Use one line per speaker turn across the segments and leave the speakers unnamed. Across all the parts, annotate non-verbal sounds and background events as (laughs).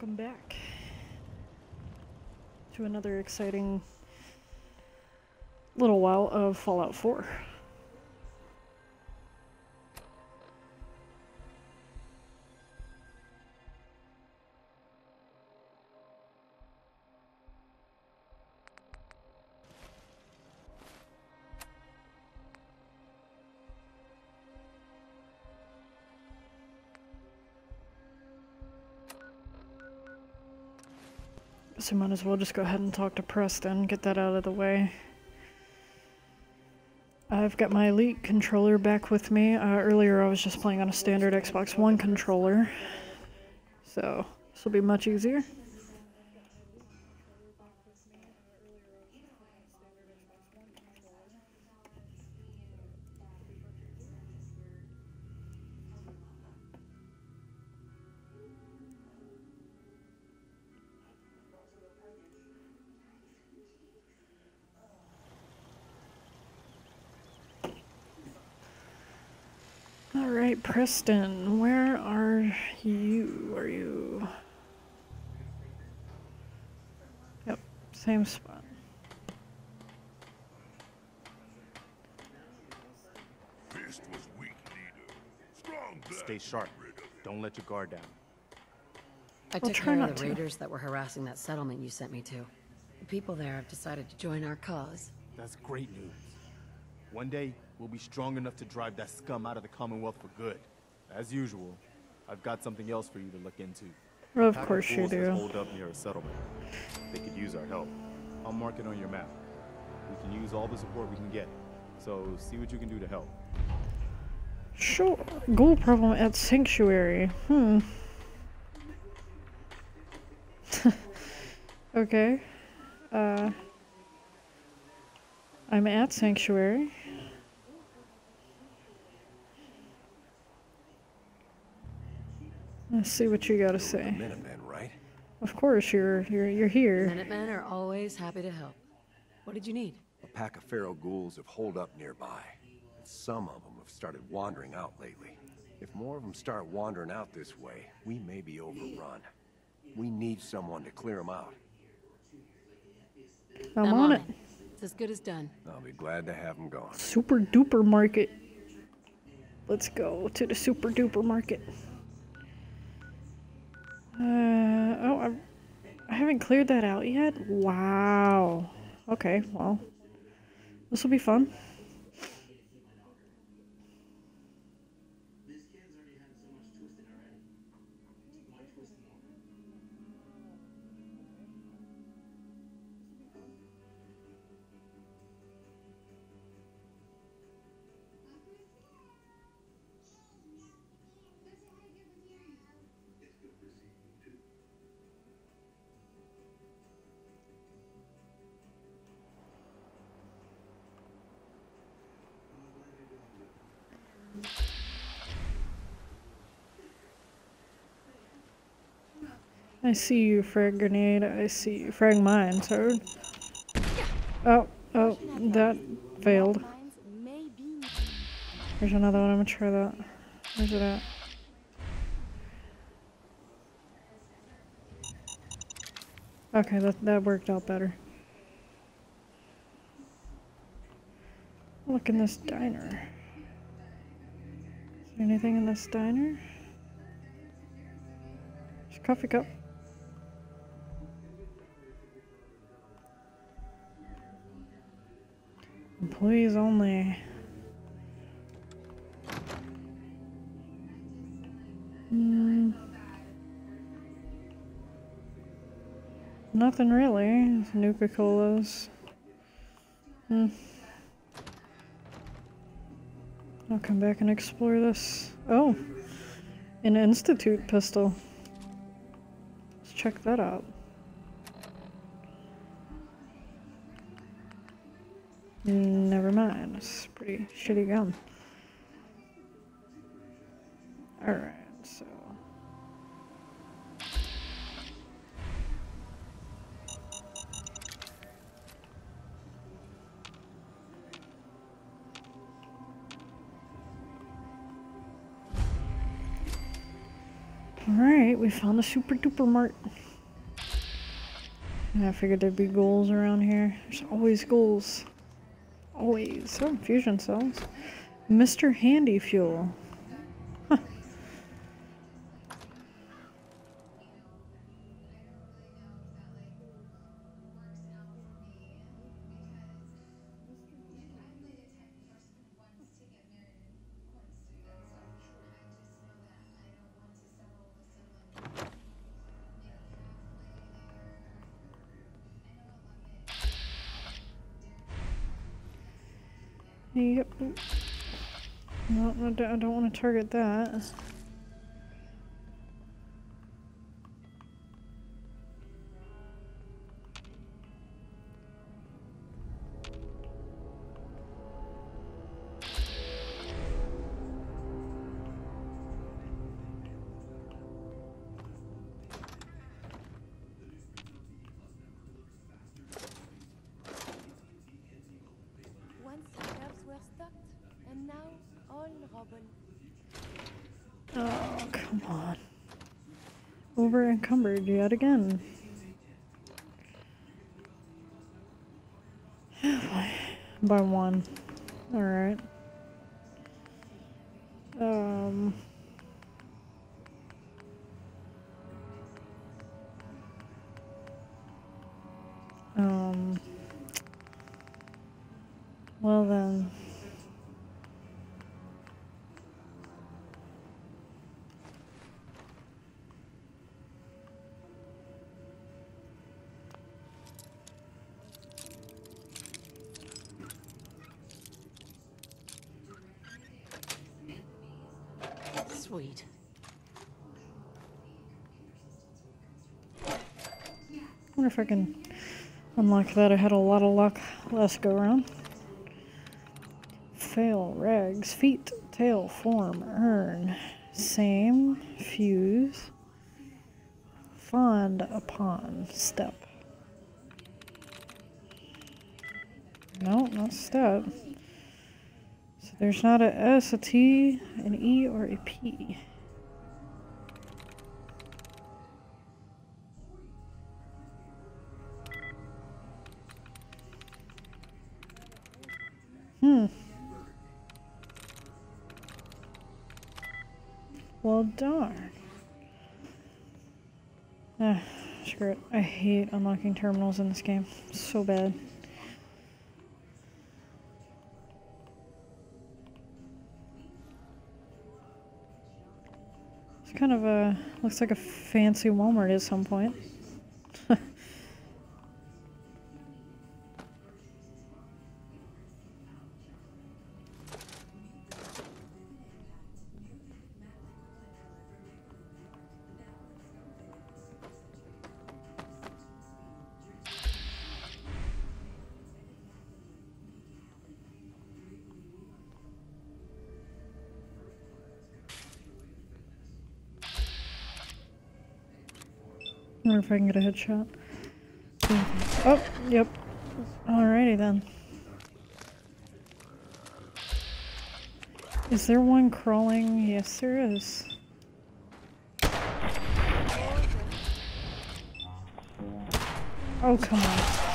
welcome back to another exciting little while of Fallout 4. So might as well just go ahead and talk to Preston, get that out of the way. I've got my Elite controller back with me. Uh, earlier I was just playing on a standard Xbox One controller, so this will be much easier. Alright, Preston, where are you? Are you... Yep, same spot.
Fist was weak leader. Strong.
Stay sharp. Don't let your guard down.
I
I'll
took
try
care of the
to.
raiders that were harassing that settlement you sent me to. The people there have decided to join our cause.
That's great news. One day, we'll be strong enough to drive that scum out of the Commonwealth for good. As usual, I've got something else for you to look into.
Well, of
Pack
course you do.
holed up near a settlement. They could use our help. I'll mark it on your map. We can use all the support we can get. So see what you can do to help.
Sure. Ghoul problem at Sanctuary. Hmm. (laughs) okay. Uh. I'm at Sanctuary. Let's see what you gotta say.
Minutemen, right?
Of course, you're you're you're here.
Minutemen are always happy to help. What did you need?
A pack of feral ghouls have holed up nearby. And Some of them have started wandering out lately. If more of them start wandering out this way, we may be overrun. We need someone to clear them out.
I'm, on it.
It's as good as done.
I'll be glad to have them gone.
Super duper market. Let's go to the super duper market. Uh, oh, I, I haven't cleared that out yet? Wow. Okay, well, this will be fun. I see you, frag grenade. I see you. Frag mine, sorry. Oh, oh, that failed. There's another one. I'm gonna try that. Where's it at? Okay, that that worked out better. Look in this diner. Is there anything in this diner? There's a coffee cup. Employees only. Hmm. Nothing really. Nuka Colas. Hmm. I'll come back and explore this. Oh, an Institute pistol. Let's check that out. Never mind. It's pretty shitty gun. Alright, so. Alright, we found a super duper mart. I figured there'd be ghouls around here. There's always ghouls. Always. Oh, fusion cells. Mr. Handy Fuel. Yep. No, I don't, I don't want to target that. Over encumbered yet again. (sighs) By one. Alright. Um. Um. Well then.
Sweet.
wonder if I can unlock that. I had a lot of luck last go around. Fail, rags, feet, tail, form, earn. Same, fuse. Fond upon, step. No, not step. There's not a S, a T, an E, or a P. Hmm. Well, darn. Ah, screw it. I hate unlocking terminals in this game. So bad. Kind of a looks like a fancy Walmart at some point. Wonder if I can get a headshot. Oh, yep. Alrighty then. Is there one crawling? Yes, there is. Oh, come on.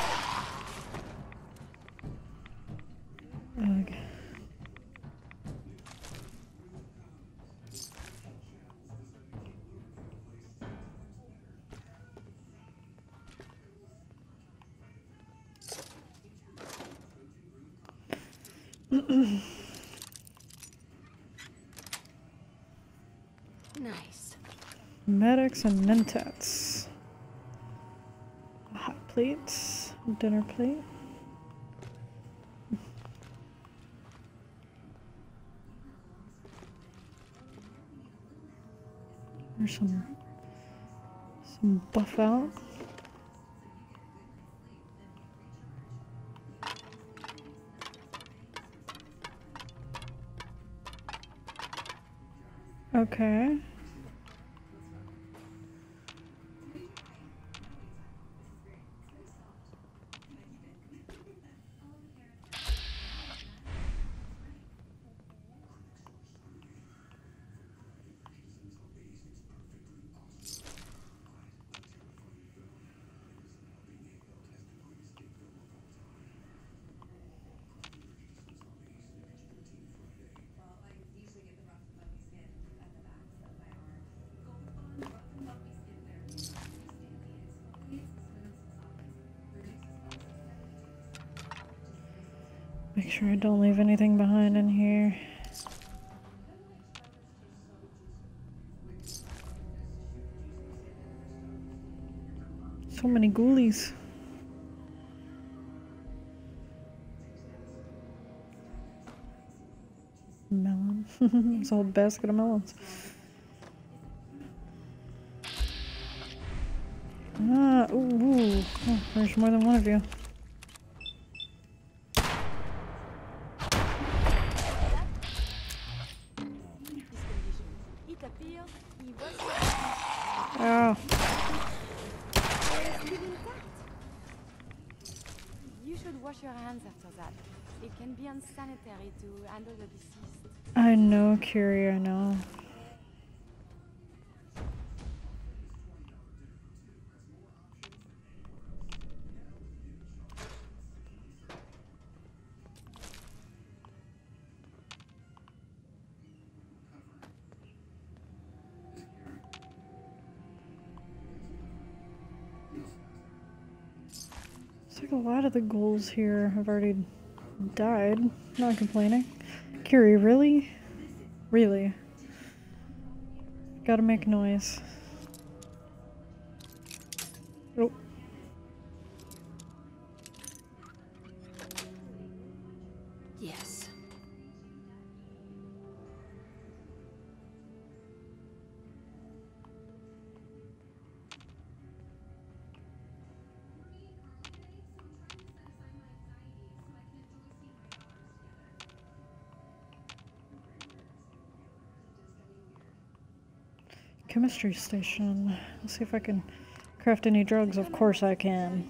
Nice.
Med-X and mentats. Hot plates, dinner plate. There's some some Buffout. Okay. Sure I don't leave anything behind in here. So many ghoulies. Melon. (laughs) whole basket of melons. Ah, ooh, ooh. Oh, there's more than one of you.
Wash your hands after that. It can be unsanitary to handle the deceased.
I know, Curie, I It's like a lot of the ghouls here have already died. Not complaining. Curie, really? Really? Gotta make noise. Chemistry station. Let's see if I can craft any drugs. Of course I can.